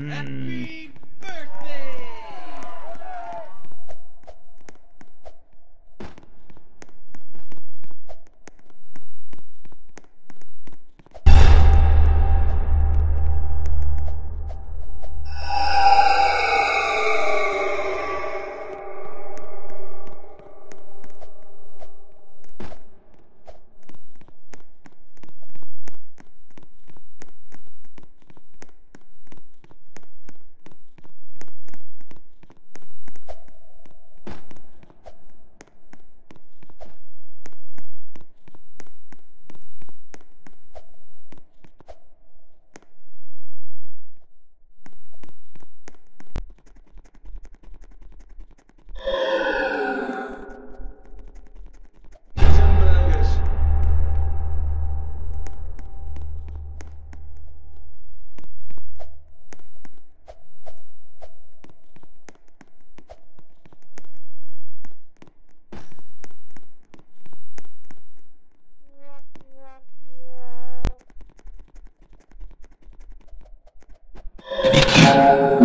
Mm. Yeah.